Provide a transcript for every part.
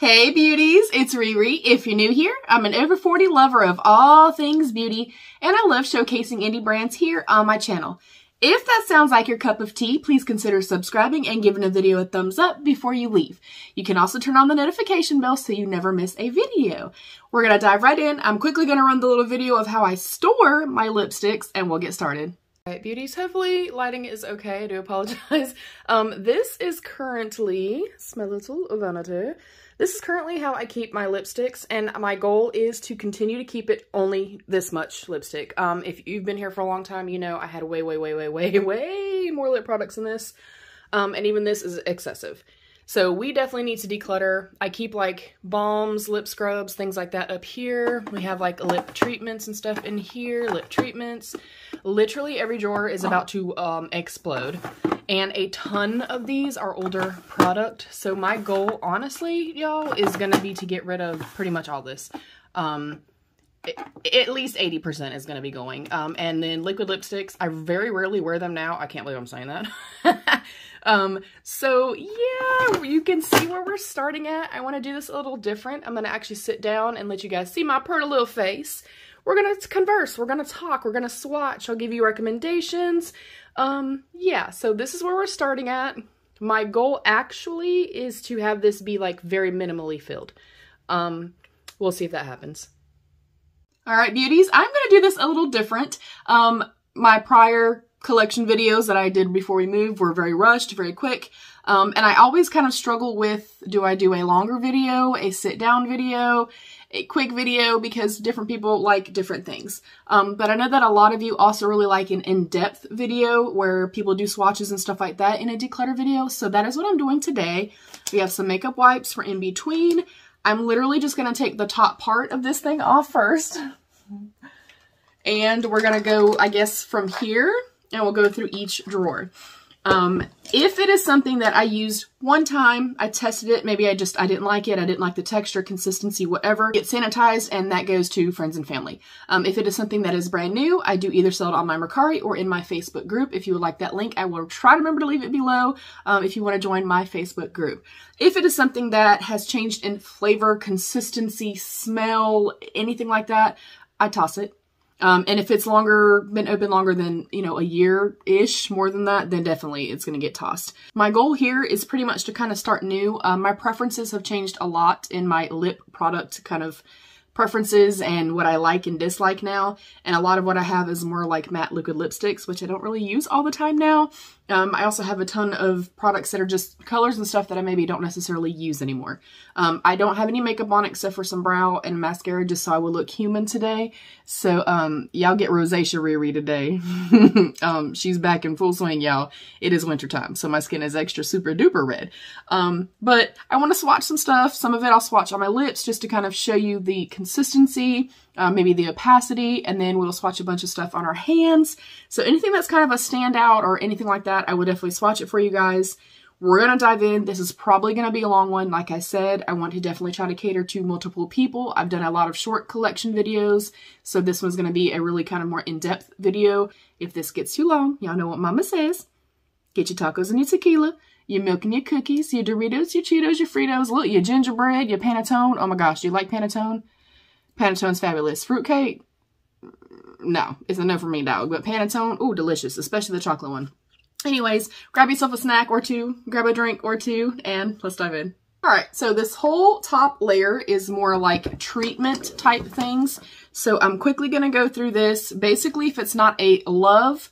Hey beauties, it's Riri. If you're new here, I'm an over 40 lover of all things beauty, and I love showcasing indie brands here on my channel. If that sounds like your cup of tea, please consider subscribing and giving the video a thumbs up before you leave. You can also turn on the notification bell so you never miss a video. We're going to dive right in. I'm quickly going to run the little video of how I store my lipsticks and we'll get started. Beauties, hopefully lighting is okay. I do apologize. Um, this is currently, smell little vanity. This is currently how I keep my lipsticks, and my goal is to continue to keep it only this much lipstick. Um, if you've been here for a long time, you know I had way, way, way, way, way, way more lip products than this. Um, and even this is excessive. So we definitely need to declutter. I keep like balms, lip scrubs, things like that up here. We have like lip treatments and stuff in here, lip treatments. Literally every drawer is about to um, explode. And a ton of these are older product. So my goal, honestly, y'all, is going to be to get rid of pretty much all this. Um, at least 80% is going to be going. Um, and then liquid lipsticks, I very rarely wear them now. I can't believe I'm saying that. um, so yeah, you can see where we're starting at. I want to do this a little different. I'm going to actually sit down and let you guys see my pretty little face. We're going to converse. We're going to talk. We're going to swatch. I'll give you recommendations. Um, yeah, so this is where we're starting at. My goal actually is to have this be like very minimally filled. Um, we'll see if that happens. All right, beauties, I'm going to do this a little different. Um, my prior collection videos that I did before we moved were very rushed, very quick. Um, and I always kind of struggle with, do I do a longer video, a sit down video, a quick video because different people like different things. Um, but I know that a lot of you also really like an in-depth video where people do swatches and stuff like that in a declutter video. So that is what I'm doing today. We have some makeup wipes for in between. I'm literally just going to take the top part of this thing off first. And we're going to go, I guess, from here, and we'll go through each drawer. Um, if it is something that I used one time, I tested it, maybe I just, I didn't like it, I didn't like the texture, consistency, whatever, get sanitized and that goes to friends and family. Um, if it is something that is brand new, I do either sell it on my Mercari or in my Facebook group. If you would like that link, I will try to remember to leave it below um, if you want to join my Facebook group. If it is something that has changed in flavor, consistency, smell, anything like that, I toss it. Um, and if it's longer, been open longer than, you know, a year-ish, more than that, then definitely it's going to get tossed. My goal here is pretty much to kind of start new. Um, my preferences have changed a lot in my lip product kind of preferences and what I like and dislike now. And a lot of what I have is more like matte liquid lipsticks, which I don't really use all the time now. Um, I also have a ton of products that are just colors and stuff that I maybe don't necessarily use anymore. Um, I don't have any makeup on except for some brow and mascara just so I will look human today. So um, y'all get Rosacea Riri today. um, she's back in full swing, y'all. It is wintertime, so my skin is extra super duper red. Um, but I want to swatch some stuff. Some of it I'll swatch on my lips just to kind of show you the consistency uh, maybe the opacity, and then we'll swatch a bunch of stuff on our hands. So anything that's kind of a standout or anything like that, I would definitely swatch it for you guys. We're going to dive in. This is probably going to be a long one. Like I said, I want to definitely try to cater to multiple people. I've done a lot of short collection videos, so this one's going to be a really kind of more in-depth video. If this gets too long, y'all know what mama says. Get your tacos and your tequila, your milk and your cookies, your Doritos, your Cheetos, your Fritos, look, your gingerbread, your Panettone. Oh my gosh, do you like Panettone? Panettone's fabulous. Fruitcake, no, it's a no for me, dog. But Panettone, ooh, delicious, especially the chocolate one. Anyways, grab yourself a snack or two, grab a drink or two, and let's dive in. All right, so this whole top layer is more like treatment type things. So I'm quickly going to go through this. Basically, if it's not a love,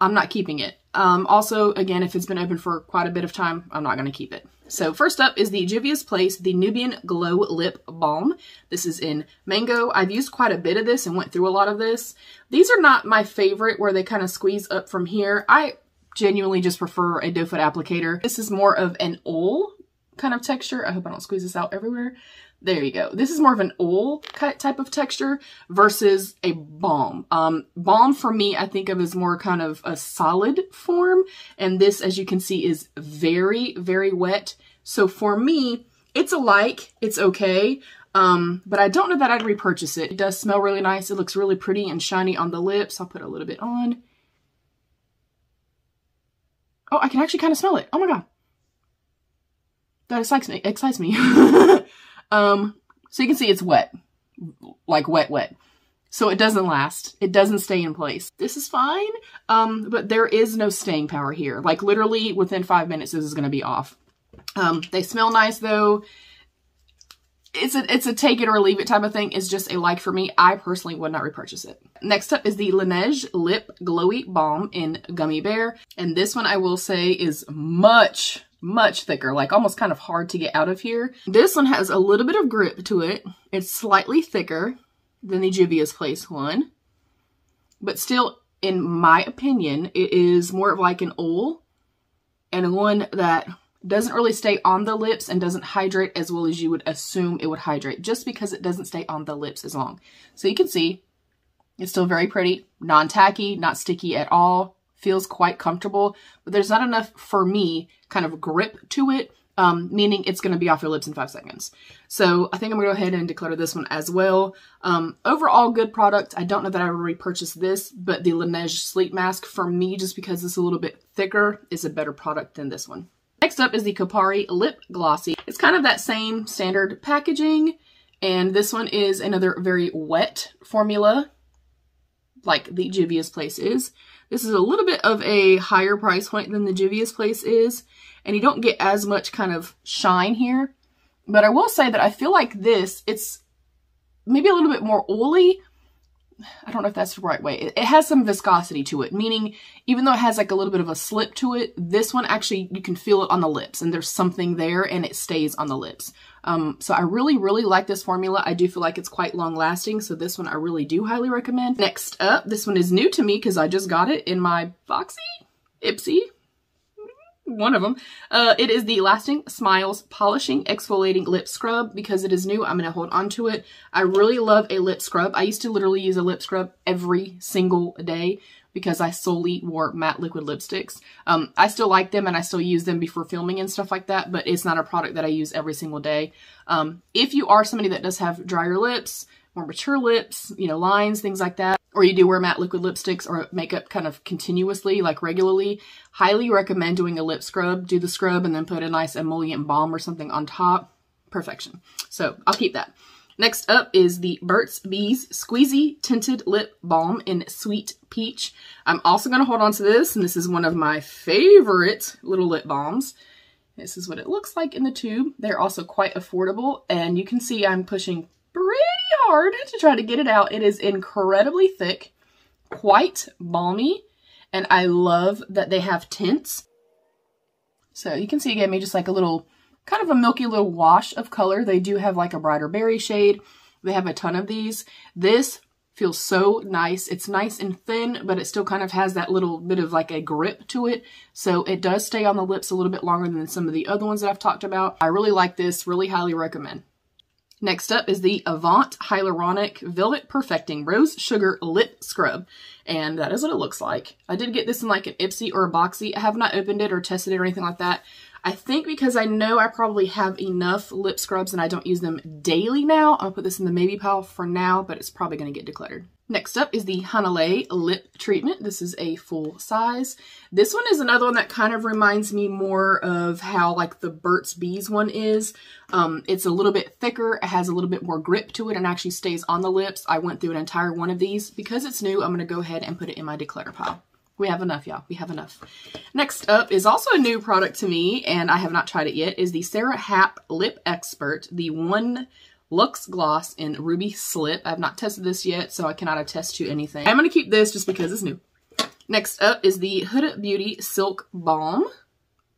I'm not keeping it. Um, also, again, if it's been open for quite a bit of time, I'm not going to keep it. So first up is the Juvia's Place, the Nubian Glow Lip Balm. This is in Mango. I've used quite a bit of this and went through a lot of this. These are not my favorite where they kind of squeeze up from here. I genuinely just prefer a doe foot applicator. This is more of an oil kind of texture. I hope I don't squeeze this out everywhere. There you go. This is more of an oil cut type of texture versus a balm. Um, balm for me, I think of as more kind of a solid form. And this, as you can see, is very, very wet. So for me, it's a like, it's okay. Um, but I don't know that I'd repurchase it. It does smell really nice. It looks really pretty and shiny on the lips. I'll put a little bit on. Oh, I can actually kind of smell it. Oh my God. That excites me. Excites me. Um, so you can see it's wet, like wet, wet. So it doesn't last. It doesn't stay in place. This is fine, um, but there is no staying power here. Like literally within five minutes, this is going to be off. Um, they smell nice though. It's a, it's a take it or leave it type of thing. It's just a like for me. I personally would not repurchase it. Next up is the Laneige Lip Glowy Balm in Gummy Bear. And this one I will say is much, much thicker, like almost kind of hard to get out of here. This one has a little bit of grip to it. It's slightly thicker than the Juvia's Place one. But still, in my opinion, it is more of like an oil and one that doesn't really stay on the lips and doesn't hydrate as well as you would assume it would hydrate just because it doesn't stay on the lips as long. So you can see it's still very pretty, non-tacky, not sticky at all, feels quite comfortable, but there's not enough for me kind of grip to it um, meaning it's going to be off your lips in five seconds. So I think I'm going to go ahead and declare this one as well. Um, overall, good product. I don't know that I would repurchase this, but the Laneige Sleep Mask, for me, just because it's a little bit thicker, is a better product than this one. Next up is the Kopari Lip Glossy. It's kind of that same standard packaging, and this one is another very wet formula, like the Juvia's Place is. This is a little bit of a higher price point than the Juvia's Place is, and you don't get as much kind of shine here. But I will say that I feel like this, it's maybe a little bit more oily. I don't know if that's the right way. It, it, has some viscosity to it, meaning even though it has like a little bit of a slip to it, this one actually, you can feel it on the lips and there's something there and it stays on the lips. Um, so I really, really like this formula. I do feel like it's quite long lasting. So this one I really do highly recommend. Next up, this one is new to me because I just got it in my Boxy, Ipsy, one of them. Uh, it is the Lasting Smiles Polishing Exfoliating Lip Scrub. Because it is new, I'm going to hold on to it. I really love a lip scrub. I used to literally use a lip scrub every single day because I solely wore matte liquid lipsticks. Um, I still like them and I still use them before filming and stuff like that, but it's not a product that I use every single day. Um, if you are somebody that does have drier lips, more mature lips, you know, lines, things like that, or you do wear matte liquid lipsticks or makeup kind of continuously, like regularly, highly recommend doing a lip scrub. Do the scrub and then put a nice emollient balm or something on top. Perfection. So I'll keep that. Next up is the Burt's Bees Squeezy Tinted Lip Balm in Sweet Peach. I'm also going to hold on to this, and this is one of my favorite little lip balms. This is what it looks like in the tube. They're also quite affordable, and you can see I'm pushing pretty hard to try to get it out. It is incredibly thick, quite balmy, and I love that they have tints. So you can see it gave me just like a little, kind of a milky little wash of color. They do have like a brighter berry shade. They have a ton of these. This feels so nice. It's nice and thin, but it still kind of has that little bit of like a grip to it. So it does stay on the lips a little bit longer than some of the other ones that I've talked about. I really like this, really highly recommend. Next up is the Avant Hyaluronic Velvet Perfecting Rose Sugar Lip Scrub. And that is what it looks like. I did get this in like an Ipsy or a Boxy. I have not opened it or tested it or anything like that. I think because I know I probably have enough lip scrubs and I don't use them daily now, I'll put this in the maybe pile for now, but it's probably going to get decluttered. Next up is the Hanalei Lip Treatment. This is a full size. This one is another one that kind of reminds me more of how like the Burt's Bees one is. Um, it's a little bit thicker. It has a little bit more grip to it and actually stays on the lips. I went through an entire one of these. Because it's new, I'm going to go ahead and put it in my declutter pile. We have enough, y'all. We have enough. Next up is also a new product to me, and I have not tried it yet, is the Sarah Happ Lip Expert, the One Luxe Gloss in Ruby Slip. I have not tested this yet, so I cannot attest to anything. I'm going to keep this just because it's new. Next up is the Huda Beauty Silk Balm.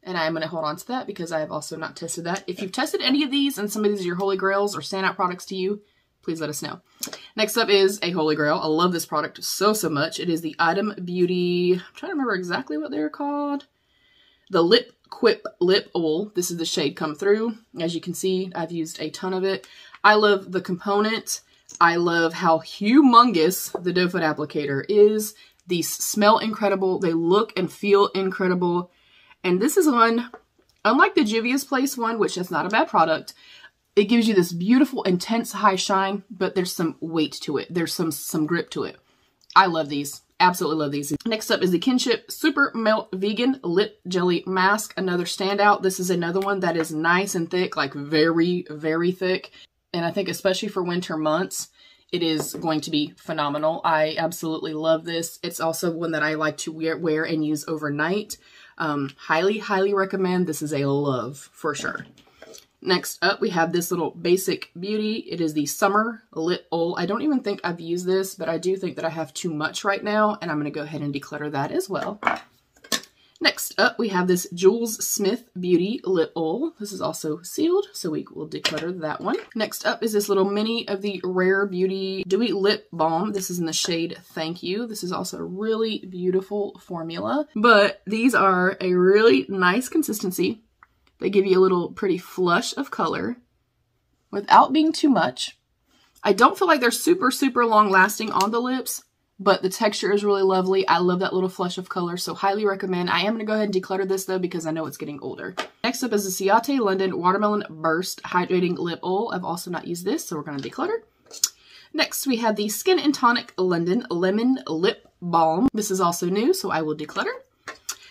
And I'm going to hold on to that because I have also not tested that. If you've tested any of these and some of these are your holy grails or standout products to you, please let us know. Next up is a holy grail. I love this product so, so much. It is the Item Beauty, I'm trying to remember exactly what they're called. The Lip Quip Lip Oil. This is the shade Come Through. As you can see, I've used a ton of it. I love the component. I love how humongous the doe foot applicator is. These smell incredible. They look and feel incredible. And this is one, unlike the Juvia's Place one, which is not a bad product, it gives you this beautiful, intense high shine, but there's some weight to it. There's some, some grip to it. I love these. Absolutely love these. Next up is the Kinship Super Melt Vegan Lip Jelly Mask. Another standout. This is another one that is nice and thick, like very, very thick. And I think especially for winter months, it is going to be phenomenal. I absolutely love this. It's also one that I like to wear, wear and use overnight. Um, highly, highly recommend. This is a love for sure. Next up, we have this little basic beauty. It is the Summer Lip Oil. I don't even think I've used this, but I do think that I have too much right now, and I'm going to go ahead and declutter that as well. Next up, we have this Jules Smith Beauty Lip Oil. This is also sealed, so we will declutter that one. Next up is this little mini of the Rare Beauty Dewy Lip Balm. This is in the shade Thank You. This is also a really beautiful formula, but these are a really nice consistency. They give you a little pretty flush of color without being too much. I don't feel like they're super, super long lasting on the lips, but the texture is really lovely. I love that little flush of color, so highly recommend. I am going to go ahead and declutter this though because I know it's getting older. Next up is the Ciate London Watermelon Burst Hydrating Lip Oil. I've also not used this, so we're going to declutter. Next, we have the Skin and Tonic London Lemon Lip Balm. This is also new, so I will declutter.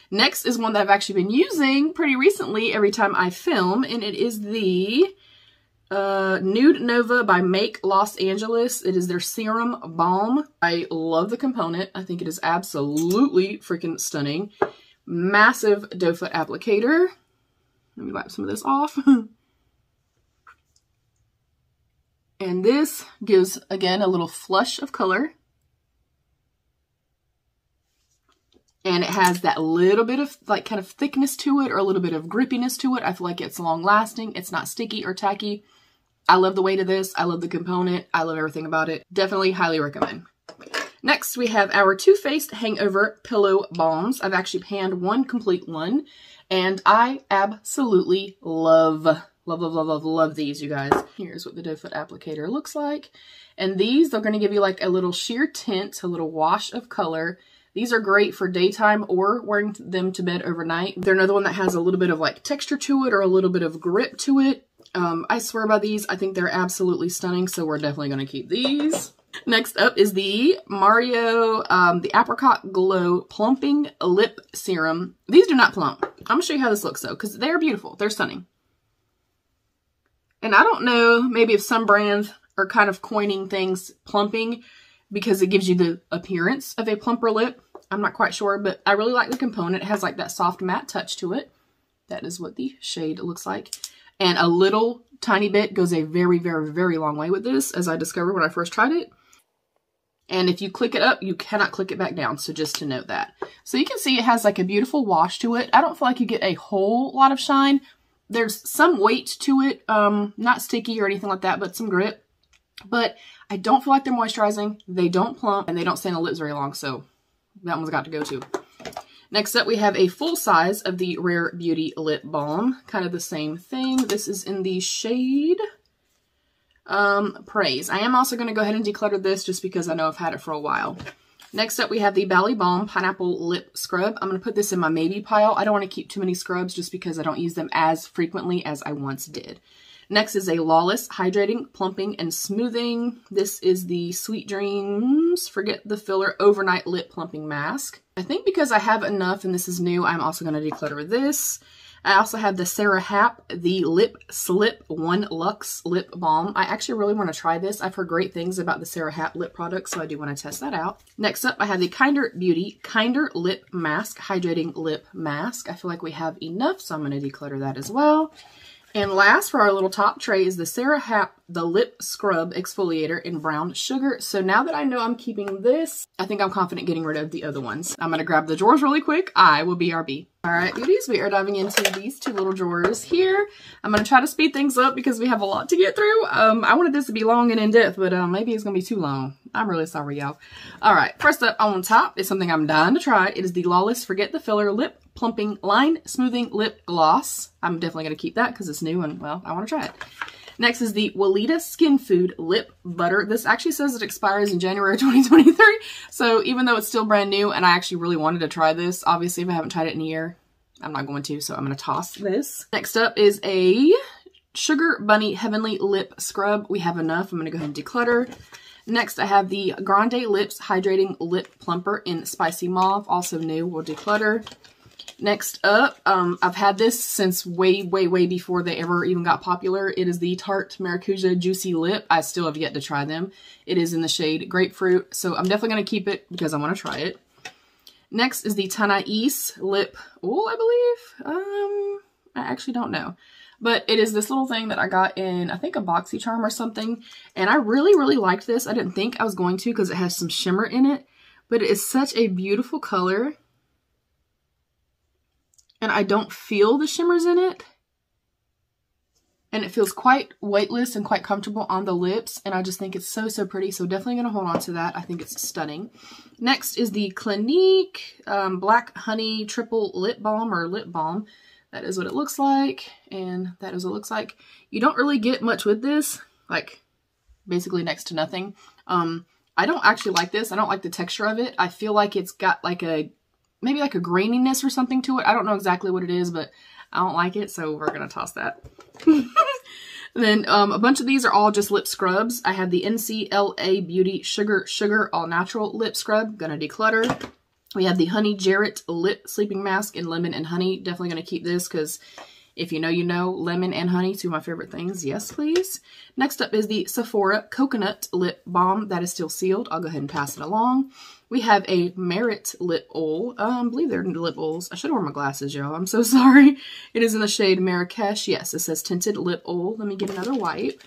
Next is one that I've actually been using pretty recently every time I film, and it is the uh, Nude Nova by Make Los Angeles. It is their serum balm. I love the component. I think it is absolutely freaking stunning. Massive doe foot applicator. Let me wipe some of this off. and this gives, again, a little flush of color. And it has that little bit of like kind of thickness to it or a little bit of grippiness to it. I feel like it's long lasting. It's not sticky or tacky. I love the weight of this. I love the component. I love everything about it. Definitely highly recommend. Next, we have our Too Faced Hangover Pillow Balms. I've actually panned one complete one, and I absolutely love, love, love, love, love, love these, you guys. Here's what the doe foot applicator looks like. And these, they're going to give you like a little sheer tint, a little wash of color. These are great for daytime or wearing them to bed overnight. They're another one that has a little bit of like texture to it or a little bit of grip to it. Um, I swear by these. I think they're absolutely stunning, so we're definitely going to keep these. Next up is the Mario, um, the Apricot Glow Plumping Lip Serum. These do not plump. I'm going to show you how this looks, though, because they're beautiful. They're stunning. And I don't know, maybe if some brands are kind of coining things plumping because it gives you the appearance of a plumper lip. I'm not quite sure, but I really like the component. It has like that soft matte touch to it. That is what the shade looks like. And a little tiny bit goes a very, very, very long way with this, as I discovered when I first tried it. And if you click it up, you cannot click it back down. So just to note that. So you can see it has like a beautiful wash to it. I don't feel like you get a whole lot of shine. There's some weight to it. Um, not sticky or anything like that, but some grip. But I don't feel like they're moisturizing. They don't plump and they don't stay on the lips very long. So that one's got to go too. Next up, we have a full size of the Rare Beauty Lip Balm. Kind of the same thing. This is in the shade um, Praise. I am also going to go ahead and declutter this just because I know I've had it for a while. Next up, we have the Bally Balm Pineapple Lip Scrub. I'm going to put this in my maybe pile. I don't want to keep too many scrubs just because I don't use them as frequently as I once did. Next is a Lawless Hydrating, Plumping, and Smoothing. This is the Sweet Dreams Forget the Filler Overnight Lip Plumping Mask. I think because I have enough and this is new, I'm also going to declutter this. I also have the Sarah Happ, the Lip Slip One Luxe Lip Balm. I actually really want to try this. I've heard great things about the Sarah Happ lip products, so I do want to test that out. Next up, I have the Kinder Beauty Kinder Lip Mask, Hydrating Lip Mask. I feel like we have enough, so I'm going to declutter that as well. And last for our little top tray is the Sarah Happ the Lip Scrub Exfoliator in Brown Sugar. So now that I know I'm keeping this, I think I'm confident getting rid of the other ones. I'm going to grab the drawers really quick. I will BRB. All right, beauties, we are diving into these two little drawers here. I'm going to try to speed things up because we have a lot to get through. Um, I wanted this to be long and in-depth, but uh, maybe it's going to be too long. I'm really sorry, y'all. All right, first up on top is something I'm dying to try. It is the Lawless Forget the Filler Lip Plumping Line Smoothing Lip Gloss. I'm definitely going to keep that because it's new and, well, I want to try it. Next is the Walita Skin Food Lip Butter. This actually says it expires in January 2023. So even though it's still brand new and I actually really wanted to try this, obviously if I haven't tried it in a year, I'm not going to, so I'm going to toss this. Next up is a Sugar Bunny Heavenly Lip Scrub. We have enough. I'm going to go ahead and declutter. Next, I have the Grande Lips Hydrating Lip Plumper in Spicy Mauve, also new, We'll declutter. Next up, um, I've had this since way, way, way before they ever even got popular. It is the Tarte Maracuja Juicy Lip. I still have yet to try them. It is in the shade Grapefruit, so I'm definitely going to keep it because I want to try it. Next is the Tanais Lip Oil, I believe. Um, I actually don't know. But it is this little thing that I got in, I think, a BoxyCharm or something. And I really, really liked this. I didn't think I was going to because it has some shimmer in it. But it is such a beautiful color and I don't feel the shimmers in it. And it feels quite weightless and quite comfortable on the lips. And I just think it's so, so pretty. So definitely going to hold on to that. I think it's stunning. Next is the Clinique um, Black Honey Triple Lip Balm or Lip Balm. That is what it looks like. And that is what it looks like. You don't really get much with this. Like, basically next to nothing. Um, I don't actually like this. I don't like the texture of it. I feel like it's got like a maybe like a graininess or something to it. I don't know exactly what it is, but I don't like it, so we're going to toss that. then um, a bunch of these are all just lip scrubs. I have the NCLA Beauty Sugar Sugar All Natural Lip Scrub. Going to declutter. We have the Honey Jarrett Lip Sleeping Mask in Lemon and Honey. Definitely going to keep this because if you know, you know. Lemon and honey, two of my favorite things. Yes, please. Next up is the Sephora Coconut Lip Balm. That is still sealed. I'll go ahead and pass it along. We have a Merit lip oil. Um, I believe they're lip oils. I should have worn my glasses, y'all. I'm so sorry. It is in the shade Marrakesh. Yes, it says tinted lip oil. Let me get another wipe.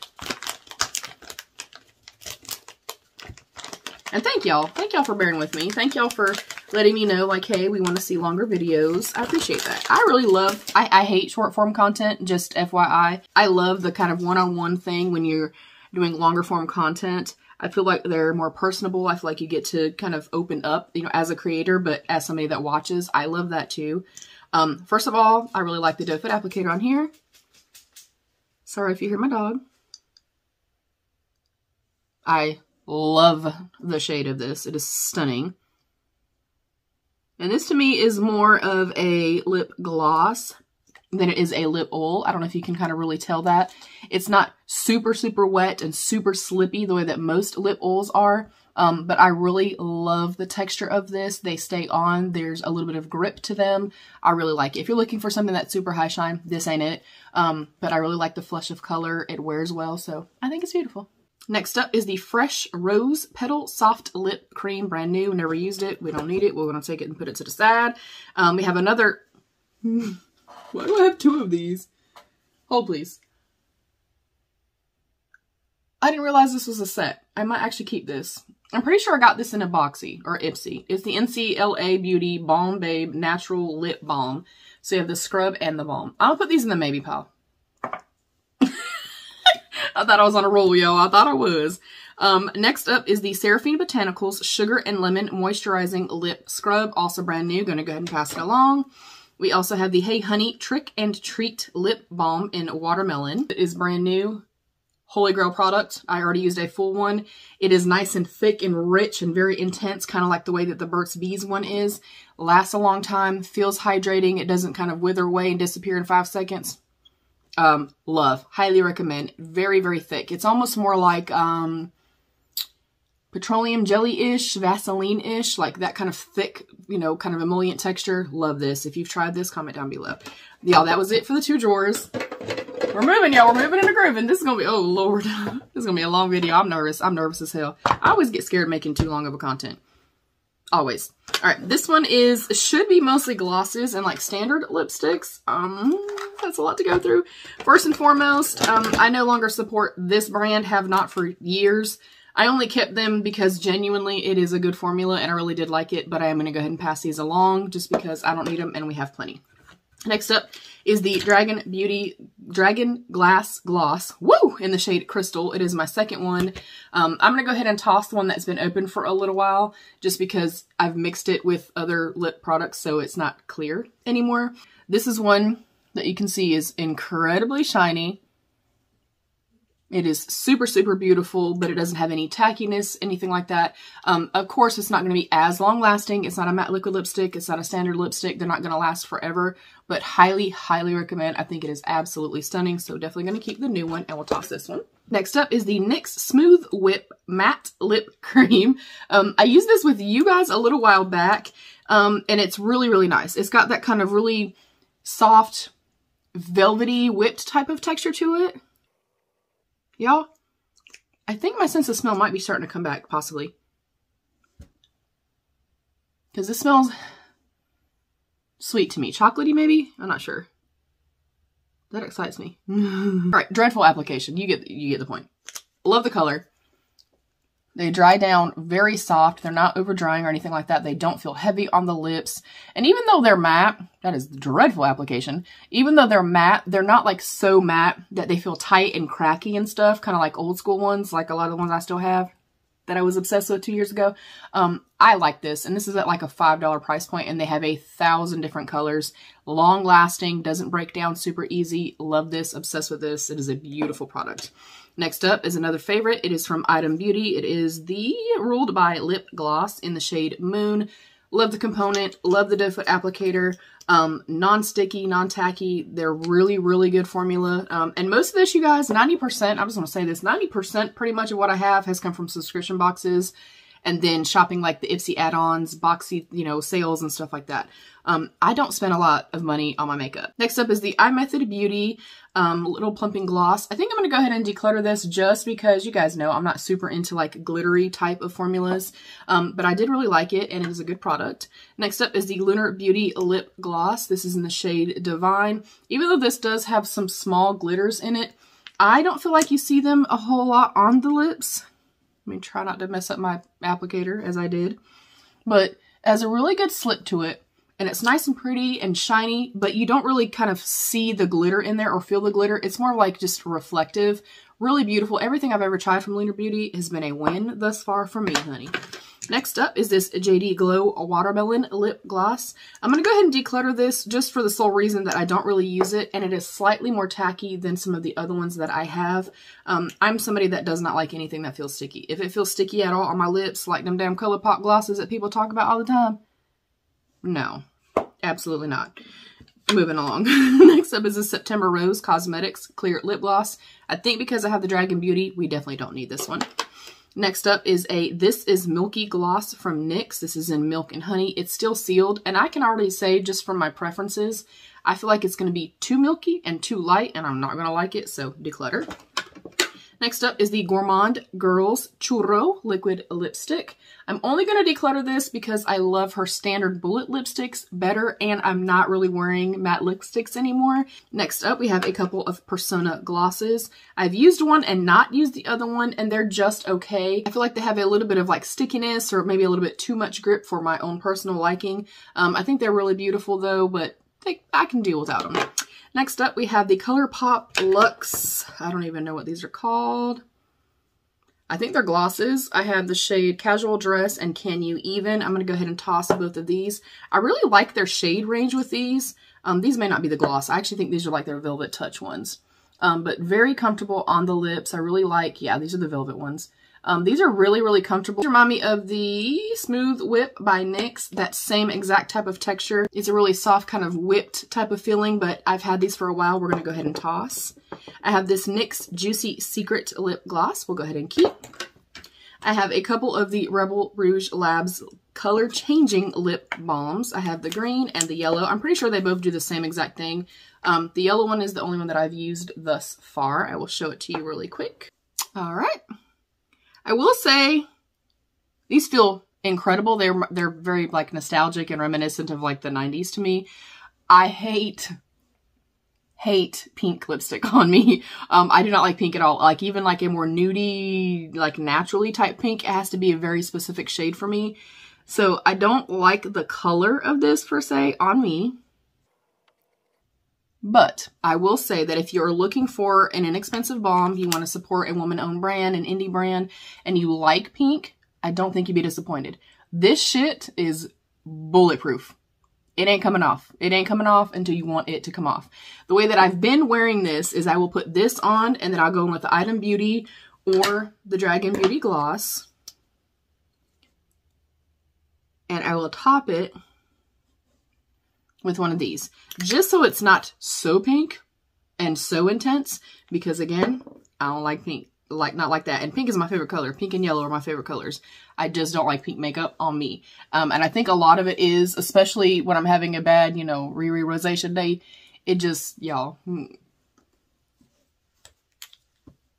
And thank y'all. Thank y'all for bearing with me. Thank y'all for letting me know, like, hey, we want to see longer videos. I appreciate that. I really love, I, I hate short form content, just FYI. I love the kind of one-on-one -on -one thing when you're doing longer form content. I feel like they're more personable. I feel like you get to kind of open up, you know, as a creator, but as somebody that watches, I love that too. Um, first of all, I really like the doe foot applicator on here. Sorry if you hear my dog. I love the shade of this. It is stunning. And this to me is more of a lip gloss than it is a lip oil. I don't know if you can kind of really tell that. It's not super, super wet and super slippy the way that most lip oils are. Um, but I really love the texture of this. They stay on. There's a little bit of grip to them. I really like it. If you're looking for something that's super high shine, this ain't it. Um, but I really like the flush of color. It wears well, so I think it's beautiful. Next up is the Fresh Rose Petal Soft Lip Cream, brand new. Never used it. We don't need it. We're going to take it and put it to the side. Um, we have another... Why do I have two of these? Hold, please. I didn't realize this was a set. I might actually keep this. I'm pretty sure I got this in a Boxy or Ipsy. It's the NCLA Beauty Balm Babe Natural Lip Balm. So you have the scrub and the balm. I'll put these in the maybe pile. I thought I was on a roll, yo. I thought I was. Um, next up is the Seraphine Botanicals Sugar and Lemon Moisturizing Lip Scrub. Also brand new. Going to go ahead and pass it along. We also have the Hey Honey Trick and Treat Lip Balm in Watermelon. It is brand new. Holy Grail product. I already used a full one. It is nice and thick and rich and very intense, kind of like the way that the Burt's Bees one is. Lasts a long time, feels hydrating. It doesn't kind of wither away and disappear in five seconds. Um, love. Highly recommend. Very, very thick. It's almost more like um, petroleum jelly-ish, Vaseline-ish, like that kind of thick, you know, kind of emollient texture. Love this. If you've tried this, comment down below. Y'all, that was it for the two drawers. We're moving, y'all. We're moving and grooving. This is going to be, oh, Lord. this is going to be a long video. I'm nervous. I'm nervous as hell. I always get scared making too long of a content. Always. All right, this one is, should be mostly glosses and like standard lipsticks. Um, that's a lot to go through. First and foremost, um, I no longer support this brand, have not for years. I only kept them because genuinely it is a good formula and I really did like it, but I am going to go ahead and pass these along just because I don't need them and we have plenty. Next up is the Dragun Beauty Dragon Glass Gloss. Woo! In the shade Crystal. It is my second one. Um, I'm going to go ahead and toss the one that's been open for a little while just because I've mixed it with other lip products so it's not clear anymore. This is one that you can see is incredibly shiny. It is super, super beautiful, but it doesn't have any tackiness, anything like that. Um, of course, it's not going to be as long lasting. It's not a matte liquid lipstick. It's not a standard lipstick. They're not going to last forever, but highly, highly recommend. I think it is absolutely stunning. So definitely going to keep the new one and we'll toss this one. Next up is the NYX Smooth Whip Matte Lip Cream. Um, I used this with you guys a little while back, um, and it's really, really nice. It's got that kind of really soft, velvety, whipped type of texture to it. Y'all, I think my sense of smell might be starting to come back, possibly. Because this smells sweet to me. Chocolatey, maybe? I'm not sure. That excites me. All right, dreadful application. You get you get the point. Love the color. They dry down very soft. They're not over drying or anything like that. They don't feel heavy on the lips. And even though they're matte, that is dreadful application. Even though they're matte, they're not like so matte that they feel tight and cracky and stuff, kind of like old school ones, like a lot of the ones I still have that I was obsessed with two years ago. Um, I like this, and this is at like a $5 price point, and they have a thousand different colors. Long lasting, doesn't break down super easy. Love this, obsessed with this. It is a beautiful product. Next up is another favorite. It is from Item Beauty. It is the Ruled by Lip Gloss in the shade Moon. Love the component. Love the doe foot applicator. Um, non-sticky, non-tacky. They're really, really good formula. Um, and most of this, you guys, 90%, I just want to say this, 90% pretty much of what I have has come from subscription boxes and then shopping like the Ipsy add-ons, boxy, you know, sales and stuff like that. Um, I don't spend a lot of money on my makeup. Next up is the iMethod Beauty um, Little Plumping Gloss. I think I'm going to go ahead and declutter this just because you guys know I'm not super into like glittery type of formulas, um, but I did really like it and it is a good product. Next up is the Lunar Beauty Lip Gloss. This is in the shade Divine. Even though this does have some small glitters in it, I don't feel like you see them a whole lot on the lips. Let mean, try not to mess up my applicator as I did. But as a really good slip to it, and it's nice and pretty and shiny, but you don't really kind of see the glitter in there or feel the glitter. It's more like just reflective. Really beautiful. Everything I've ever tried from Lunar Beauty has been a win thus far for me, honey. Next up is this JD Glow Watermelon Lip Gloss. I'm going to go ahead and declutter this just for the sole reason that I don't really use it, and it is slightly more tacky than some of the other ones that I have. Um, I'm somebody that does not like anything that feels sticky. If it feels sticky at all on my lips, like them damn ColourPop glosses that people talk about all the time, no, absolutely not. Moving along. Next up is the September Rose Cosmetics Clear Lip Gloss. I think because I have the Dragun Beauty, we definitely don't need this one. Next up is a This is Milky Gloss from NYX. This is in Milk and Honey. It's still sealed, and I can already say, just from my preferences, I feel like it's going to be too milky and too light, and I'm not going to like it, so declutter. Next up is the Gourmand Girls Churro Liquid Lipstick. I'm only going to declutter this because I love her standard bullet lipsticks better and I'm not really wearing matte lipsticks anymore. Next up, we have a couple of Persona glosses. I've used one and not used the other one and they're just okay. I feel like they have a little bit of like stickiness or maybe a little bit too much grip for my own personal liking. Um, I think they're really beautiful though, but they, I can deal without them. Next up, we have the ColourPop Luxe. I don't even know what these are called. I think they're glosses. I have the shade Casual Dress and Can You Even. I'm going to go ahead and toss both of these. I really like their shade range with these. Um, these may not be the gloss. I actually think these are like their Velvet Touch ones. Um, but very comfortable on the lips. I really like, yeah, these are the Velvet ones. Um, these are really, really comfortable. These remind me of the Smooth Whip by NYX. That same exact type of texture. It's a really soft kind of whipped type of feeling, but I've had these for a while. We're going to go ahead and toss. I have this NYX Juicy Secret Lip Gloss. We'll go ahead and keep. I have a couple of the Rebel Rouge Labs color changing lip balms. I have the green and the yellow. I'm pretty sure they both do the same exact thing. Um, the yellow one is the only one that I've used thus far. I will show it to you really quick. All right. I will say these feel incredible. They're they're very like nostalgic and reminiscent of like the 90s to me. I hate hate pink lipstick on me. Um, I do not like pink at all. Like even like a more nudie, like naturally type pink, it has to be a very specific shade for me. So I don't like the color of this per se on me. But I will say that if you're looking for an inexpensive balm, you want to support a woman-owned brand, an indie brand, and you like pink, I don't think you'd be disappointed. This shit is bulletproof. It ain't coming off. It ain't coming off until you want it to come off. The way that I've been wearing this is I will put this on and then I'll go in with the Item Beauty or the Dragun Beauty Gloss. And I will top it with one of these. Just so it's not so pink and so intense because again, I don't like pink. like not like that. And pink is my favorite color. Pink and yellow are my favorite colors. I just don't like pink makeup on me. Um, and I think a lot of it is, especially when I'm having a bad, you know, Riri rosacea day, it just, y'all, hmm.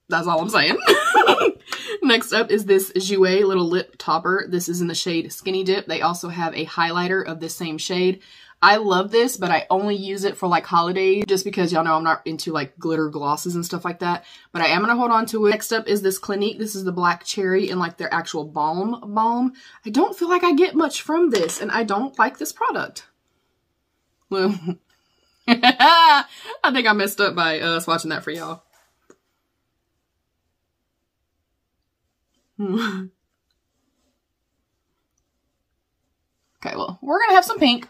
that's all I'm saying. Next up is this Jouer little lip topper. This is in the shade Skinny Dip. They also have a highlighter of this same shade. I love this, but I only use it for like holidays just because y'all know I'm not into like glitter glosses and stuff like that. But I am going to hold on to it. Next up is this Clinique. This is the black cherry and like their actual balm balm. I don't feel like I get much from this and I don't like this product. Well, I think I messed up by uh, swatching that for y'all. okay, well, we're going to have some pink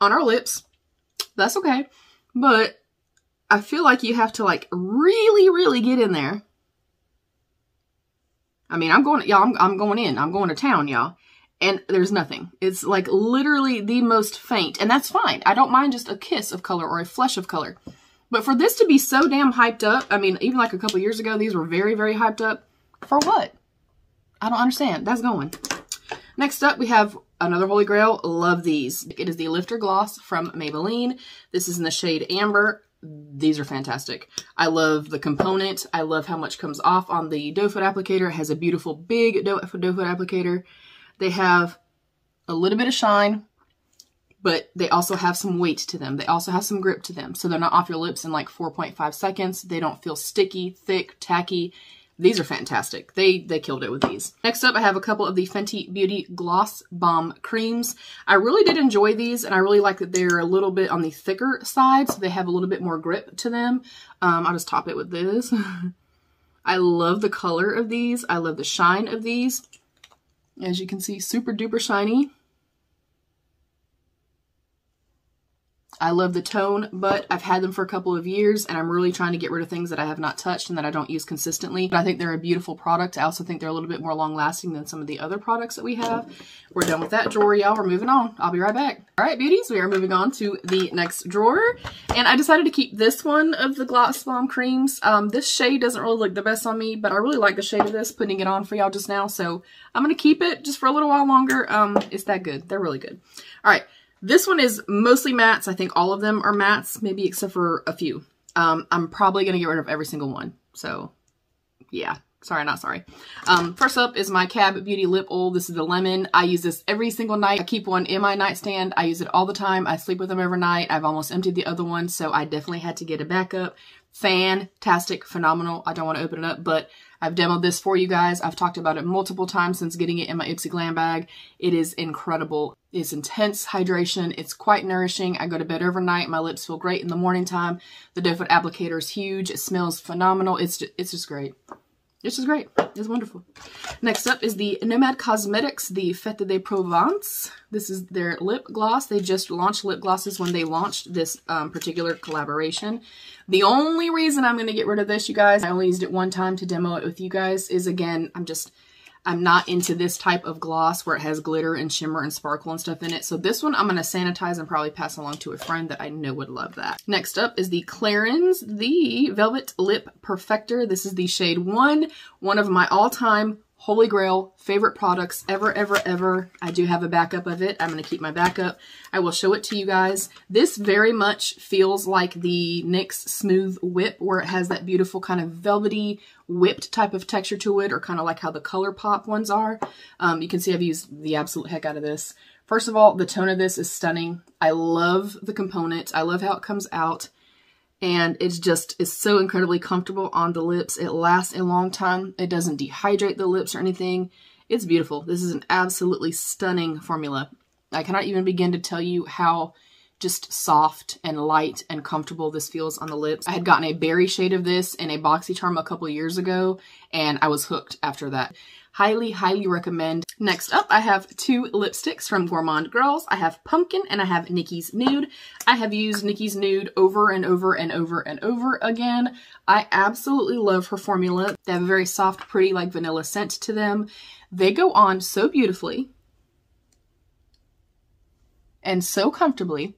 on our lips. That's okay. But I feel like you have to like really, really get in there. I mean, I'm going, y'all, I'm, I'm going in. I'm going to town, y'all. And there's nothing. It's like literally the most faint. And that's fine. I don't mind just a kiss of color or a flush of color. But for this to be so damn hyped up, I mean, even like a couple years ago, these were very, very hyped up. For what? I don't understand. That's going. Next up, we have another Holy Grail. Love these. It is the Lifter Gloss from Maybelline. This is in the shade Amber. These are fantastic. I love the component. I love how much comes off on the doe foot applicator. It has a beautiful big doe, doe foot applicator. They have a little bit of shine, but they also have some weight to them. They also have some grip to them. So they're not off your lips in like 4.5 seconds. They don't feel sticky, thick, tacky. These are fantastic. They they killed it with these. Next up, I have a couple of the Fenty Beauty Gloss Bomb Creams. I really did enjoy these, and I really like that they're a little bit on the thicker side, so they have a little bit more grip to them. Um, I'll just top it with this. I love the color of these. I love the shine of these. As you can see, super duper shiny. I love the tone, but I've had them for a couple of years and I'm really trying to get rid of things that I have not touched and that I don't use consistently. But I think they're a beautiful product. I also think they're a little bit more long lasting than some of the other products that we have. We're done with that drawer, y'all. We're moving on. I'll be right back. All right, beauties, we are moving on to the next drawer. And I decided to keep this one of the Gloss Bomb creams. Um, this shade doesn't really look the best on me, but I really like the shade of this, putting it on for y'all just now. So I'm going to keep it just for a little while longer. Um, it's that good. They're really good. All right. This one is mostly mattes. I think all of them are mattes, maybe except for a few. Um, I'm probably going to get rid of every single one. So, yeah. Sorry, not sorry. Um, first up is my Cab Beauty Lip Oil. This is the lemon. I use this every single night. I keep one in my nightstand. I use it all the time. I sleep with them every night. I've almost emptied the other one, so I definitely had to get a backup. Fantastic, phenomenal. I don't want to open it up, but I've demoed this for you guys. I've talked about it multiple times since getting it in my Ipsy Glam bag. It is incredible. It's intense hydration. It's quite nourishing. I go to bed overnight. My lips feel great in the morning time. The doe foot applicator is huge. It smells phenomenal. It's it's just great. It's is great. It's wonderful. Next up is the Nomad Cosmetics, the Fête de Provence. This is their lip gloss. They just launched lip glosses when they launched this um, particular collaboration. The only reason I'm going to get rid of this, you guys, I only used it one time to demo it with you guys, is again, I'm just I'm not into this type of gloss where it has glitter and shimmer and sparkle and stuff in it. So this one I'm going to sanitize and probably pass along to a friend that I know would love that. Next up is the Clarins, the Velvet Lip Perfector. This is the shade 1, one of my all-time Holy Grail favorite products ever, ever, ever. I do have a backup of it. I'm going to keep my backup. I will show it to you guys. This very much feels like the NYX Smooth Whip where it has that beautiful kind of velvety whipped type of texture to it or kind of like how the ColourPop ones are. Um, you can see I've used the absolute heck out of this. First of all, the tone of this is stunning. I love the component. I love how it comes out and it's just it's so incredibly comfortable on the lips. It lasts a long time. It doesn't dehydrate the lips or anything. It's beautiful. This is an absolutely stunning formula. I cannot even begin to tell you how just soft and light and comfortable this feels on the lips. I had gotten a berry shade of this in a BoxyCharm a couple years ago, and I was hooked after that. Highly, highly recommend. Next up, I have two lipsticks from Gourmand Girls. I have Pumpkin and I have Nikki's Nude. I have used Nikki's Nude over and over and over and over again. I absolutely love her formula. They have a very soft, pretty, like vanilla scent to them. They go on so beautifully and so comfortably.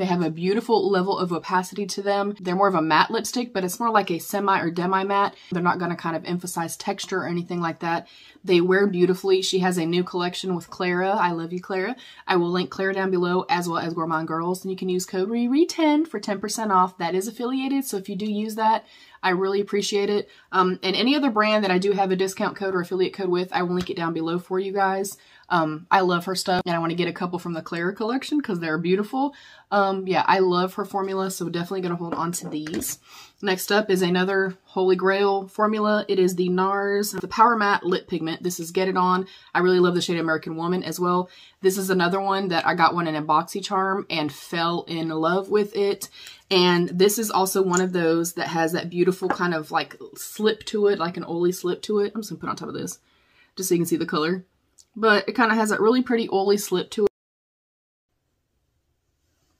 They have a beautiful level of opacity to them. They're more of a matte lipstick, but it's more like a semi or demi matte. They're not going to kind of emphasize texture or anything like that. They wear beautifully. She has a new collection with Clara. I love you, Clara. I will link Clara down below as well as Gourmand Girls. And you can use code RIRI10 for 10% off. That is affiliated. So if you do use that, I really appreciate it. Um, and any other brand that I do have a discount code or affiliate code with, I will link it down below for you guys. Um, I love her stuff and I want to get a couple from the Clara collection because they're beautiful. Um, yeah, I love her formula, so definitely going to hold on to these. Next up is another Holy Grail formula. It is the NARS, the Power Matte Lip Pigment. This is Get It On. I really love the shade American Woman as well. This is another one that I got one in a BoxyCharm and fell in love with it. And this is also one of those that has that beautiful kind of like slip to it, like an oily slip to it. I'm just to put on top of this just so you can see the color but it kind of has that really pretty oily slip to it.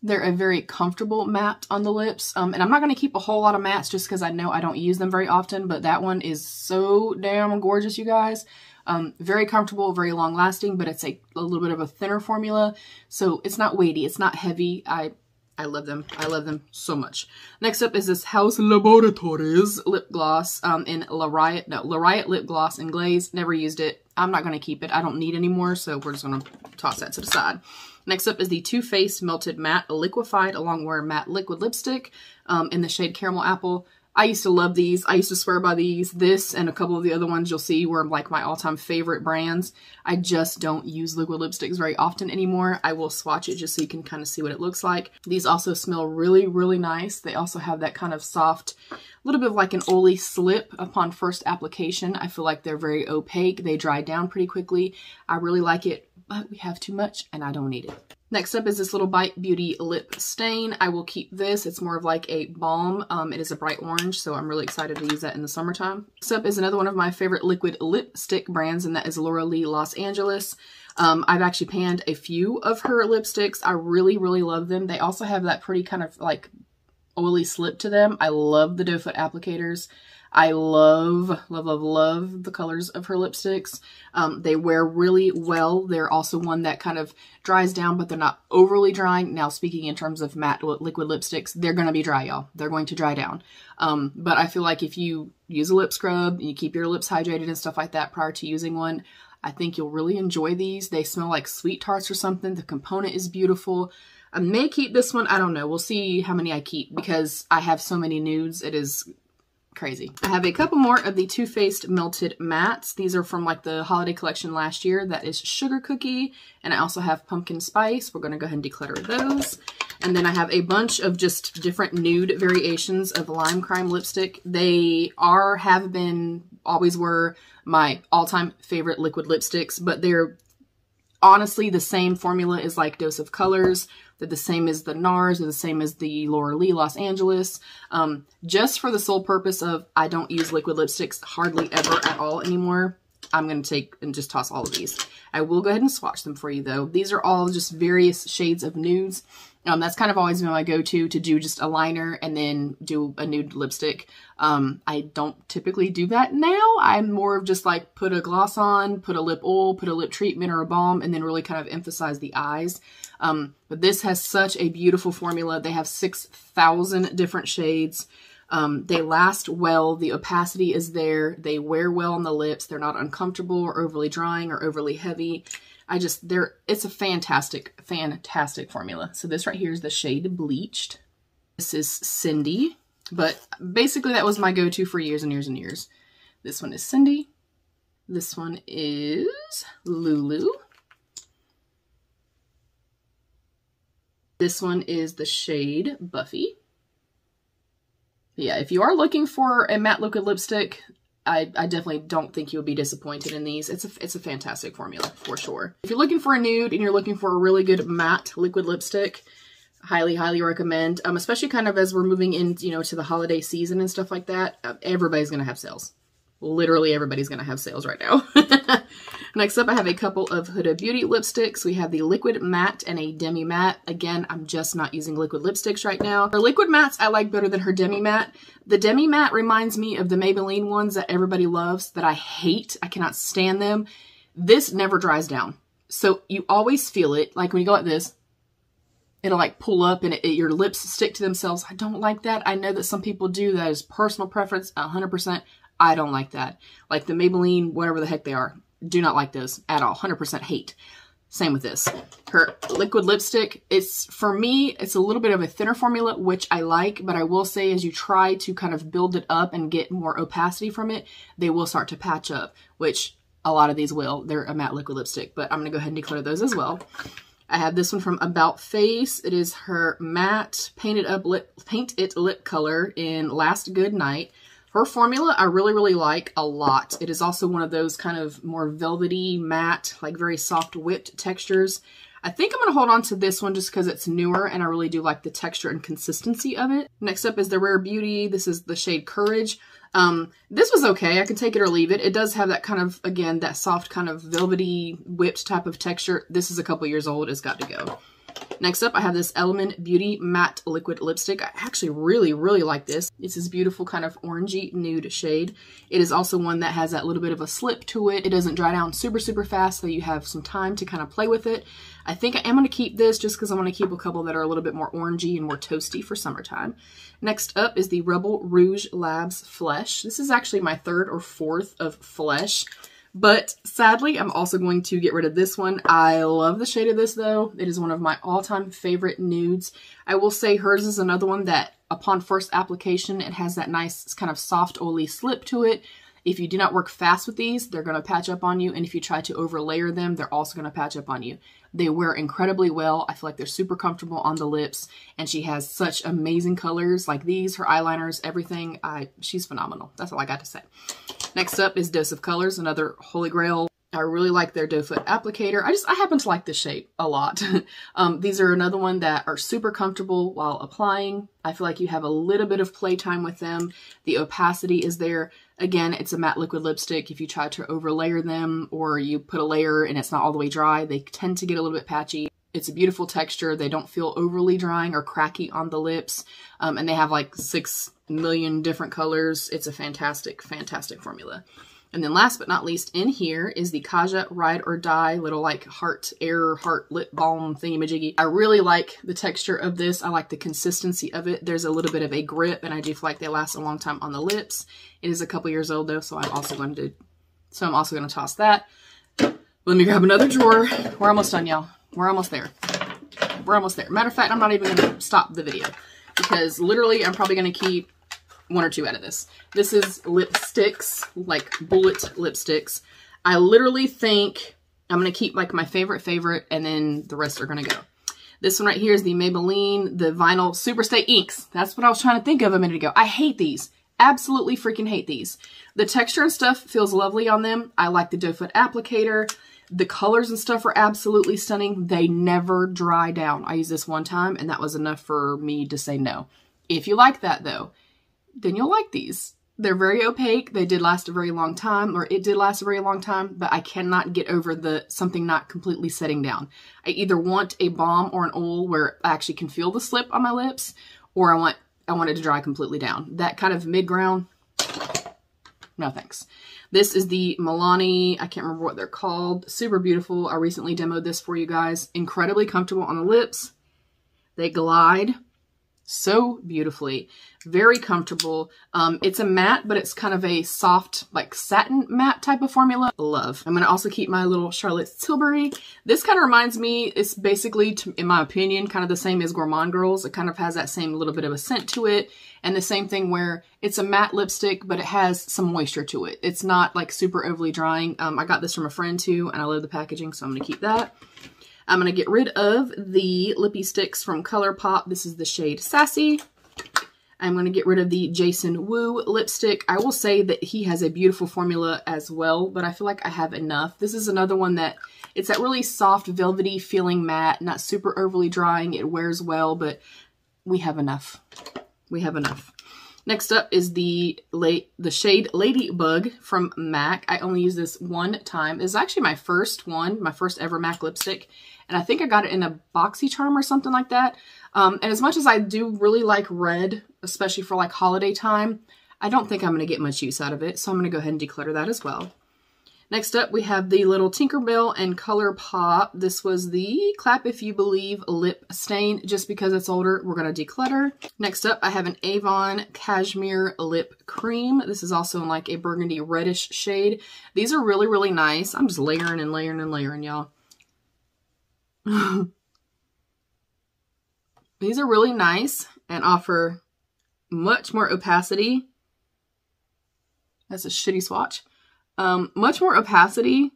They're a very comfortable matte on the lips. Um, and I'm not going to keep a whole lot of mattes just because I know I don't use them very often. But that one is so damn gorgeous, you guys. Um, very comfortable, very long lasting, but it's a, a little bit of a thinner formula. So it's not weighty. It's not heavy. I I love them. I love them so much. Next up is this Haus Laboratories lip gloss um, in La Riot, no, La Riot lip gloss in glaze. Never used it. I'm not going to keep it. I don't need anymore, so we're just going to toss that to the side. Next up is the Too Faced Melted Matte Liquefied Longwear Matte Liquid Lipstick um, in the shade Caramel Apple. I used to love these. I used to swear by these. This and a couple of the other ones you'll see were like my all-time favorite brands. I just don't use liquid lipsticks very often anymore. I will swatch it just so you can kind of see what it looks like. These also smell really, really nice. They also have that kind of soft, a little bit of like an oily slip upon first application. I feel like they're very opaque. They dry down pretty quickly. I really like it, but we have too much and I don't need it. Next up is this little Bite Beauty Lip Stain. I will keep this. It's more of like a balm. Um, it is a bright orange, so I'm really excited to use that in the summertime. Next up is another one of my favorite liquid lipstick brands, and that is Laura Lee Los Angeles. Um, I've actually panned a few of her lipsticks. I really, really love them. They also have that pretty kind of like oily slip to them. I love the doe foot applicators. I love, love, love, love the colors of her lipsticks. Um, they wear really well. They're also one that kind of dries down, but they're not overly drying. Now, speaking in terms of matte liquid lipsticks, they're going to be dry, y'all. They're going to dry down. Um, but I feel like if you use a lip scrub and you keep your lips hydrated and stuff like that prior to using one, I think you'll really enjoy these. They smell like sweet tarts or something. The component is beautiful. I may keep this one. I don't know. We'll see how many I keep because I have so many nudes. It is crazy. I have a couple more of the Too Faced Melted Mattes. These are from like the holiday collection last year. That is Sugar Cookie. And I also have Pumpkin Spice. We're going to go ahead and declutter those. And then I have a bunch of just different nude variations of Lime Crime lipstick. They are, have been, always were my all-time favorite liquid lipsticks, but they're honestly the same formula as like Dose of Colors. They're the same as the NARS. They're the same as the Laura Lee Los Angeles. Um, just for the sole purpose of I don't use liquid lipsticks hardly ever at all anymore. I'm going to take and just toss all of these. I will go ahead and swatch them for you though. These are all just various shades of nudes. Um, that's kind of always been my go-to to do just a liner and then do a nude lipstick. Um, I don't typically do that now. I'm more of just like put a gloss on, put a lip oil, put a lip treatment or a balm, and then really kind of emphasize the eyes. Um, but this has such a beautiful formula. They have 6,000 different shades. Um, they last well. The opacity is there. They wear well on the lips. They're not uncomfortable or overly drying or overly heavy. I just, they're, it's a fantastic, fantastic formula. So this right here is the shade Bleached. This is Cindy, but basically that was my go-to for years and years and years. This one is Cindy. This one is Lulu. This one is the shade Buffy. Yeah, if you are looking for a matte liquid lipstick, I, I, definitely don't think you'll be disappointed in these. It's a, it's a fantastic formula for sure. If you're looking for a nude and you're looking for a really good matte liquid lipstick, highly, highly recommend. Um, especially kind of as we're moving in, you know, to the holiday season and stuff like that. Uh, everybody's going to have sales. Literally everybody's going to have sales right now. Next up, I have a couple of Huda Beauty lipsticks. We have the Liquid Matte and a Demi Matte. Again, I'm just not using liquid lipsticks right now. Her Liquid Mattes I like better than her Demi Matte. The Demi Matte reminds me of the Maybelline ones that everybody loves that I hate. I cannot stand them. This never dries down. So you always feel it. Like when you go like this, it'll like pull up and it, it, your lips stick to themselves. I don't like that. I know that some people do. That is personal preference, 100%. I don't like that. Like the Maybelline, whatever the heck they are, do not like those at all. 100% hate. Same with this. Her liquid lipstick, it's, for me, it's a little bit of a thinner formula, which I like, but I will say as you try to kind of build it up and get more opacity from it, they will start to patch up, which a lot of these will. They're a matte liquid lipstick, but I'm going to go ahead and declare those as well. I have this one from About Face. It is her matte painted up lip, paint it lip color in Last Good Night. Her formula I really, really like a lot. It is also one of those kind of more velvety, matte, like very soft whipped textures. I think I'm going to hold on to this one just because it's newer and I really do like the texture and consistency of it. Next up is the Rare Beauty. This is the shade Courage. Um, this was okay. I can take it or leave it. It does have that kind of, again, that soft kind of velvety whipped type of texture. This is a couple years old. It's got to go. Next up, I have this Element Beauty Matte Liquid Lipstick. I actually really, really like this. It's this beautiful kind of orangey nude shade. It is also one that has that little bit of a slip to it. It doesn't dry down super, super fast, so you have some time to kind of play with it. I think I am going to keep this just because I want to keep a couple that are a little bit more orangey and more toasty for summertime. Next up is the Rebel Rouge Labs Flesh. This is actually my third or fourth of Flesh. But sadly, I'm also going to get rid of this one. I love the shade of this though. It is one of my all-time favorite nudes. I will say hers is another one that upon first application, it has that nice kind of soft oily slip to it. If you do not work fast with these, they're going to patch up on you. And if you try to overlayer them, they're also going to patch up on you. They wear incredibly well. I feel like they're super comfortable on the lips. And she has such amazing colors like these, her eyeliners, everything. I She's phenomenal. That's all I got to say. Next up is Dose of Colors, another holy grail. I really like their doe foot applicator. I just, I happen to like this shape a lot. um, these are another one that are super comfortable while applying. I feel like you have a little bit of playtime with them. The opacity is there. Again, it's a matte liquid lipstick. If you try to overlayer them or you put a layer and it's not all the way dry, they tend to get a little bit patchy. It's a beautiful texture. They don't feel overly drying or cracky on the lips. Um, and they have like six million different colors. It's a fantastic, fantastic formula. And then last but not least in here is the Kaja Ride or Die little like heart air heart lip balm thingy-majiggy. I really like the texture of this. I like the consistency of it. There's a little bit of a grip and I do feel like they last a long time on the lips. It is a couple years old though, so I'm also going to, so I'm also going to toss that. Let me grab another drawer. We're almost done, y'all. We're almost there. We're almost there. Matter of fact, I'm not even going to stop the video because literally I'm probably going to keep one or two out of this. This is lipsticks, like bullet lipsticks. I literally think I'm going to keep like my favorite favorite and then the rest are going to go. This one right here is the Maybelline, the Vinyl Superstay Inks. That's what I was trying to think of a minute ago. I hate these. Absolutely freaking hate these. The texture and stuff feels lovely on them. I like the doe foot applicator. The colors and stuff are absolutely stunning. They never dry down. I used this one time and that was enough for me to say no. If you like that though, then you'll like these. They're very opaque. They did last a very long time, or it did last a very long time, but I cannot get over the something not completely setting down. I either want a balm or an oil where I actually can feel the slip on my lips, or I want I want it to dry completely down. That kind of mid-ground, no thanks. This is the Milani, I can't remember what they're called. Super beautiful. I recently demoed this for you guys. Incredibly comfortable on the lips. They glide so beautifully. Very comfortable. Um, it's a matte, but it's kind of a soft, like satin matte type of formula. Love. I'm going to also keep my little Charlotte Tilbury. This kind of reminds me, it's basically, in my opinion, kind of the same as Gourmand Girls. It kind of has that same little bit of a scent to it. And the same thing where it's a matte lipstick, but it has some moisture to it. It's not like super overly drying. Um, I got this from a friend too, and I love the packaging, so I'm going to keep that. I'm going to get rid of the Lippie Stix from ColourPop. This is the shade Sassy. I'm going to get rid of the Jason Wu lipstick. I will say that he has a beautiful formula as well, but I feel like I have enough. This is another one that it's that really soft, velvety feeling matte, not super overly drying. It wears well, but we have enough. We have enough. Next up is the late the shade Ladybug from MAC. I only use this one time. It's actually my first one, my first ever MAC lipstick. And I think I got it in a BoxyCharm or something like that. Um, and as much as I do really like red, especially for like holiday time, I don't think I'm going to get much use out of it. So I'm going to go ahead and declutter that as well. Next up, we have the little Tinkerbell and ColourPop. This was the Clap If You Believe lip stain. Just because it's older, we're going to declutter. Next up, I have an Avon Cashmere Lip Cream. This is also in like a burgundy reddish shade. These are really, really nice. I'm just layering and layering and layering, y'all. These are really nice and offer much more opacity. That's a shitty swatch. Um, much more opacity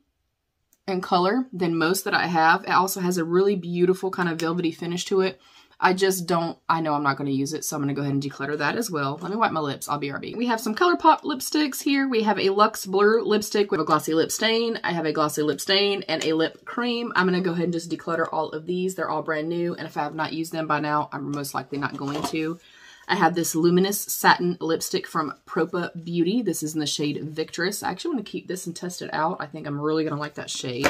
and color than most that I have. It also has a really beautiful kind of velvety finish to it. I just don't, I know I'm not going to use it, so I'm going to go ahead and declutter that as well. Let me wipe my lips. I'll be RB. We have some ColourPop lipsticks here. We have a Luxe Blur lipstick with a glossy lip stain. I have a glossy lip stain and a lip cream. I'm going to go ahead and just declutter all of these. They're all brand new, and if I have not used them by now, I'm most likely not going to. I have this Luminous Satin Lipstick from Propa Beauty. This is in the shade Victress. I actually want to keep this and test it out. I think I'm really going to like that shade.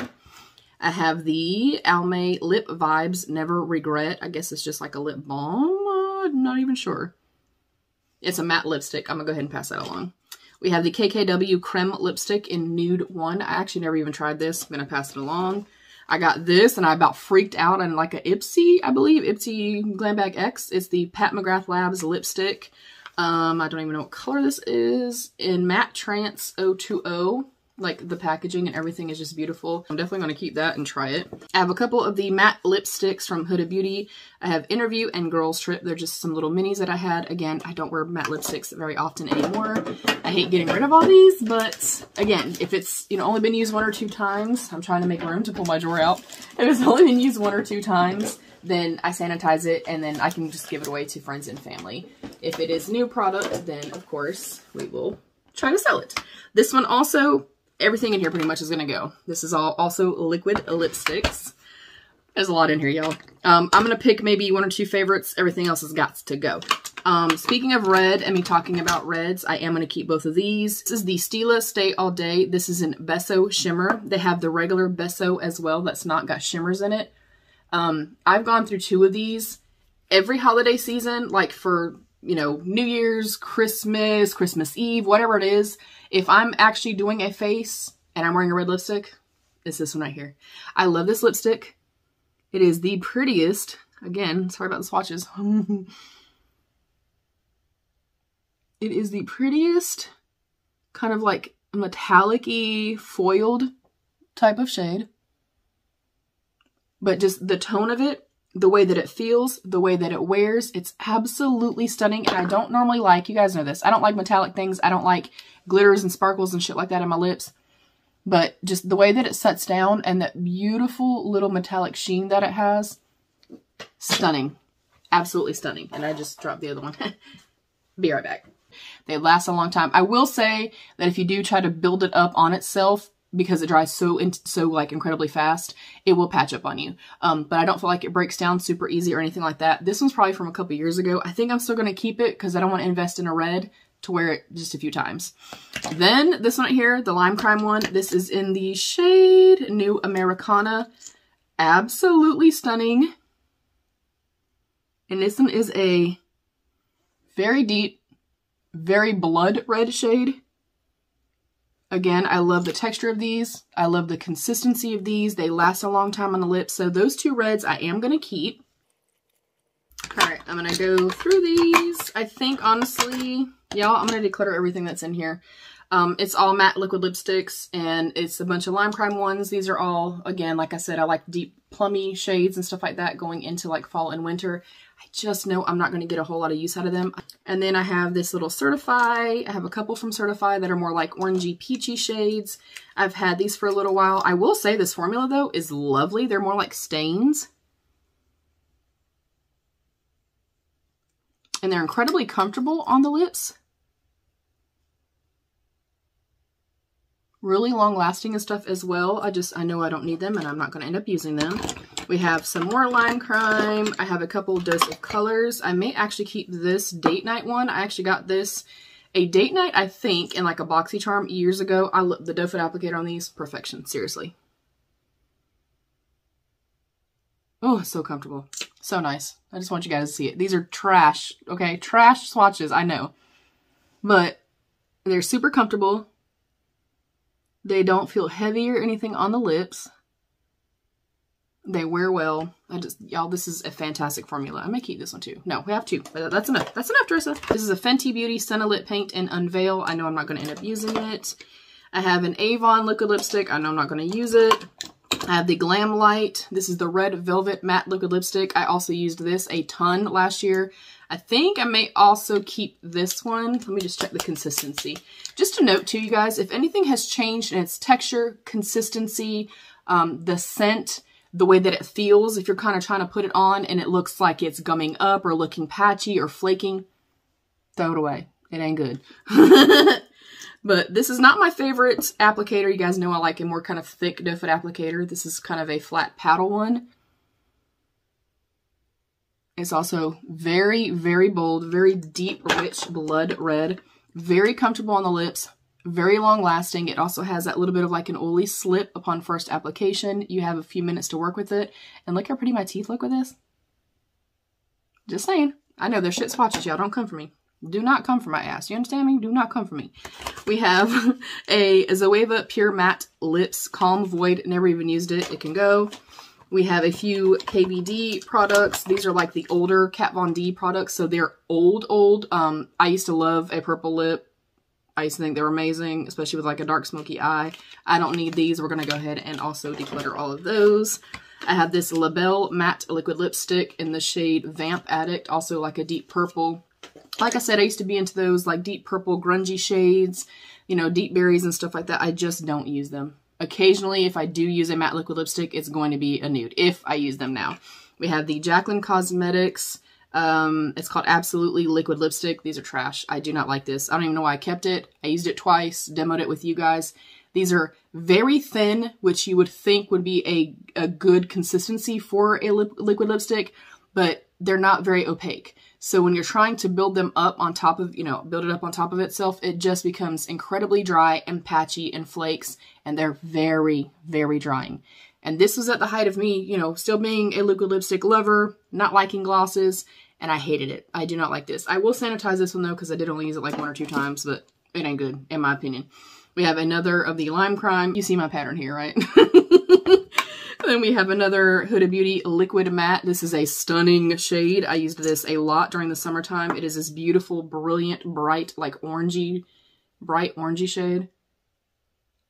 I have the Almay Lip Vibes Never Regret. I guess it's just like a lip balm. Uh, not even sure. It's a matte lipstick. I'm going to go ahead and pass that along. We have the KKW Creme Lipstick in Nude 1. I actually never even tried this. I'm going to pass it along. I got this and I about freaked out on like a Ipsy, I believe, Ipsy Glam Bag X. It's the Pat McGrath Labs lipstick. Um, I don't even know what color this is. In Matte Trance 020 like the packaging and everything is just beautiful. I'm definitely going to keep that and try it. I have a couple of the matte lipsticks from Huda Beauty. I have Interview and Girls Trip. They're just some little minis that I had. Again, I don't wear matte lipsticks very often anymore. I hate getting rid of all these, but again, if it's you know only been used one or two times, I'm trying to make room to pull my drawer out. If it's only been used one or two times, then I sanitize it and then I can just give it away to friends and family. If it is new product, then of course we will try to sell it. This one also everything in here pretty much is going to go. This is all also liquid lipsticks. There's a lot in here, y'all. Um, I'm going to pick maybe one or two favorites. Everything else has got to go. Um, speaking of red and me talking about reds, I am going to keep both of these. This is the Stila Stay All Day. This is in Beso Shimmer. They have the regular Beso as well that's not got shimmers in it. Um, I've gone through two of these. Every holiday season, like for, you know, New Year's, Christmas, Christmas Eve, whatever it is, if I'm actually doing a face and I'm wearing a red lipstick, it's this one right here. I love this lipstick. It is the prettiest. Again, sorry about the swatches. it is the prettiest kind of like metallic-y foiled type of shade. But just the tone of it, the way that it feels, the way that it wears, it's absolutely stunning. And I don't normally like, you guys know this, I don't like metallic things. I don't like glitters and sparkles and shit like that in my lips. But just the way that it sets down and that beautiful little metallic sheen that it has, stunning. Absolutely stunning. And I just dropped the other one. Be right back. They last a long time. I will say that if you do try to build it up on itself, because it dries so in, so like incredibly fast, it will patch up on you. Um, but I don't feel like it breaks down super easy or anything like that. This one's probably from a couple years ago. I think I'm still going to keep it because I don't want to invest in a red to wear it just a few times. Then this one right here, the Lime Crime one, this is in the shade New Americana. Absolutely stunning. And this one is a very deep, very blood red shade. Again, I love the texture of these. I love the consistency of these. They last a long time on the lips. So those two reds I am going to keep. All right, I'm going to go through these. I think, honestly, Y'all, I'm going to declutter everything that's in here. Um, it's all matte liquid lipsticks, and it's a bunch of Lime Crime ones. These are all, again, like I said, I like deep plummy shades and stuff like that going into like fall and winter. I just know I'm not going to get a whole lot of use out of them. And then I have this little Certify. I have a couple from Certify that are more like orangey peachy shades. I've had these for a little while. I will say this formula, though, is lovely. They're more like stains. And they're incredibly comfortable on the lips. Really long lasting and stuff as well. I just, I know I don't need them and I'm not going to end up using them. We have some more Lime Crime. I have a couple dose of colors. I may actually keep this date night one. I actually got this a date night, I think, in like a BoxyCharm years ago. I look the doe foot applicator on these, perfection, seriously. Oh, so comfortable. So nice. I just want you guys to see it. These are trash, okay? Trash swatches, I know. But they're super comfortable. They don't feel heavy or anything on the lips. They wear well. I just, y'all, this is a fantastic formula. I may keep this one too. No, we have two. But that's enough. That's enough, Teresa. This is a Fenty Beauty Lip Paint and Unveil. I know I'm not going to end up using it. I have an Avon liquid lipstick. I know I'm not going to use it. I have the Glamlite. This is the Red Velvet Matte Liquid Lipstick. I also used this a ton last year. I think I may also keep this one. Let me just check the consistency. Just a note to you guys, if anything has changed in its texture, consistency, um, the scent, the way that it feels, if you're kind of trying to put it on and it looks like it's gumming up or looking patchy or flaking, throw it away. It ain't good. but this is not my favorite applicator. You guys know I like a more kind of thick doe applicator. This is kind of a flat paddle one. It's also very, very bold, very deep, rich blood red. Very comfortable on the lips, very long lasting. It also has that little bit of like an oily slip upon first application. You have a few minutes to work with it. And look how pretty my teeth look with this. Just saying. I know there's shit swatches, y'all. Don't come for me. Do not come for my ass. You understand me? Do not come for me. We have a Zoeva Pure Matte Lips Calm Void. Never even used it. It can go. We have a few KVD products. These are like the older Kat Von D products, so they're old, old. Um, I used to love a purple lip. I used to think they were amazing, especially with like a dark smoky eye. I don't need these. We're going to go ahead and also declutter all of those. I have this LaBelle Matte Liquid Lipstick in the shade Vamp Addict, also like a deep purple. Like I said, I used to be into those like deep purple grungy shades, you know, deep berries and stuff like that. I just don't use them. Occasionally, if I do use a matte liquid lipstick, it's going to be a nude, if I use them now. We have the Jaclyn Cosmetics. Um, it's called Absolutely Liquid Lipstick. These are trash. I do not like this. I don't even know why I kept it. I used it twice, demoed it with you guys. These are very thin, which you would think would be a, a good consistency for a lip, liquid lipstick, but they're not very opaque. So when you're trying to build them up on top of, you know, build it up on top of itself, it just becomes incredibly dry and patchy and flakes, and they're very, very drying. And this was at the height of me, you know, still being a liquid lipstick lover, not liking glosses, and I hated it. I do not like this. I will sanitize this one though, because I did only use it like one or two times, but it ain't good, in my opinion. We have another of the Lime Crime. You see my pattern here, right? then we have another Huda Beauty Liquid Matte. This is a stunning shade. I used this a lot during the summertime. It is this beautiful, brilliant, bright, like orangey, bright orangey shade.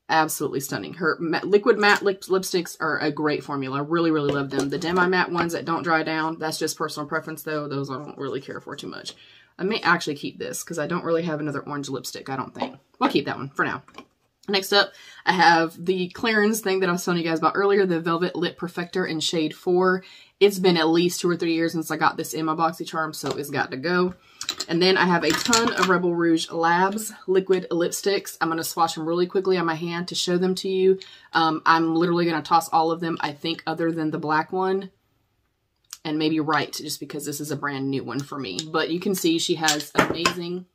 Absolutely stunning. Her matte, liquid matte lip, lipsticks are a great formula. I really, really love them. The demi-matte ones that don't dry down, that's just personal preference though. Those I don't really care for too much. I may actually keep this because I don't really have another orange lipstick, I don't think. We'll keep that one for now. Next up, I have the Clarins thing that I was telling you guys about earlier, the Velvet Lip Perfector in shade 4. It's been at least two or three years since I got this in my BoxyCharm, so it's got to go. And then I have a ton of Rebel Rouge Labs liquid lipsticks. I'm going to swatch them really quickly on my hand to show them to you. Um, I'm literally going to toss all of them, I think, other than the black one. And maybe right, just because this is a brand new one for me. But you can see she has amazing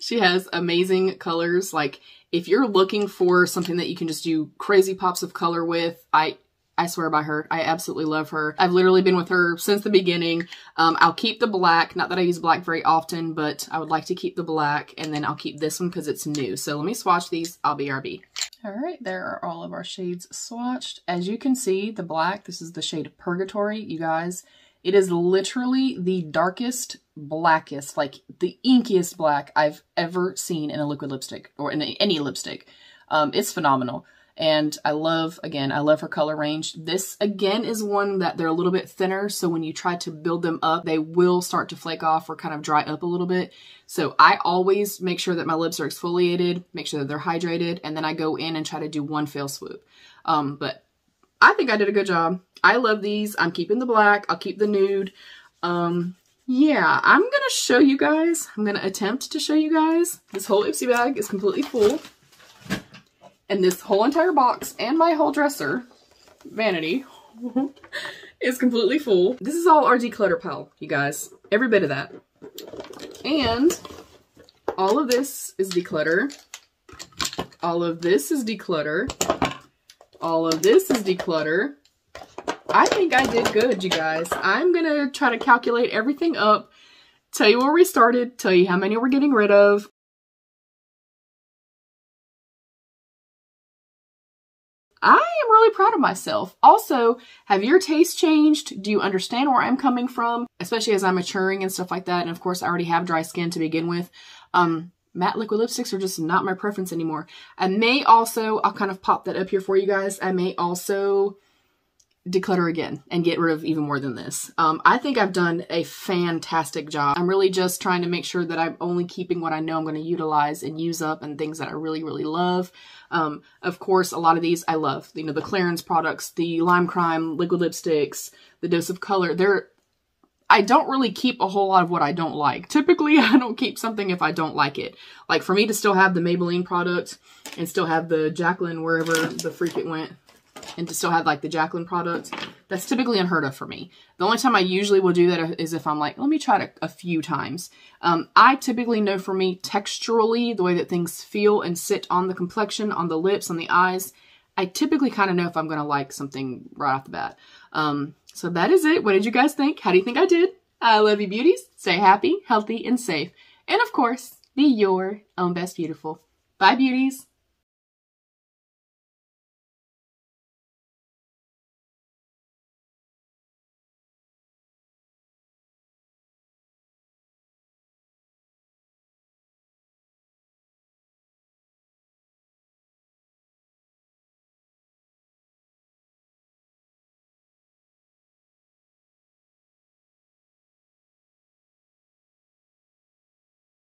she has amazing colors. Like if you're looking for something that you can just do crazy pops of color with, I I swear by her. I absolutely love her. I've literally been with her since the beginning. Um, I'll keep the black. Not that I use black very often, but I would like to keep the black. And then I'll keep this one because it's new. So let me swatch these. I'll BRB. All right, there are all of our shades swatched. As you can see, the black, this is the shade Purgatory. You guys, it is literally the darkest, blackest, like the inkiest black I've ever seen in a liquid lipstick or in any lipstick. Um, it's phenomenal. And I love, again, I love her color range. This, again, is one that they're a little bit thinner. So when you try to build them up, they will start to flake off or kind of dry up a little bit. So I always make sure that my lips are exfoliated, make sure that they're hydrated, and then I go in and try to do one fail swoop. Um, but I think I did a good job. I love these. I'm keeping the black. I'll keep the nude. Um, yeah, I'm going to show you guys. I'm going to attempt to show you guys. This whole Ipsy bag is completely full. And this whole entire box and my whole dresser, vanity, is completely full. This is all our declutter pile, you guys. Every bit of that. And all of this is declutter. All of this is declutter all of this is declutter. I think I did good, you guys. I'm going to try to calculate everything up, tell you where we started, tell you how many we're getting rid of. I am really proud of myself. Also, have your tastes changed? Do you understand where I'm coming from? Especially as I'm maturing and stuff like that. And of course, I already have dry skin to begin with. Um, matte liquid lipsticks are just not my preference anymore. I may also, I'll kind of pop that up here for you guys. I may also declutter again and get rid of even more than this. Um, I think I've done a fantastic job. I'm really just trying to make sure that I'm only keeping what I know I'm going to utilize and use up and things that I really, really love. Um, of course, a lot of these I love. You know, the Clarins products, the Lime Crime liquid lipsticks, the Dose of Color. They're I don't really keep a whole lot of what I don't like. Typically, I don't keep something if I don't like it. Like for me to still have the Maybelline product and still have the Jaclyn wherever the freak it went and to still have like the Jaclyn products, that's typically unheard of for me. The only time I usually will do that is if I'm like, let me try it a, a few times. Um, I typically know for me texturally, the way that things feel and sit on the complexion, on the lips, on the eyes, I typically kind of know if I'm going to like something right off the bat. Um, so that is it. What did you guys think? How do you think I did? I love you beauties. Stay happy, healthy, and safe. And of course, be your own best beautiful. Bye beauties.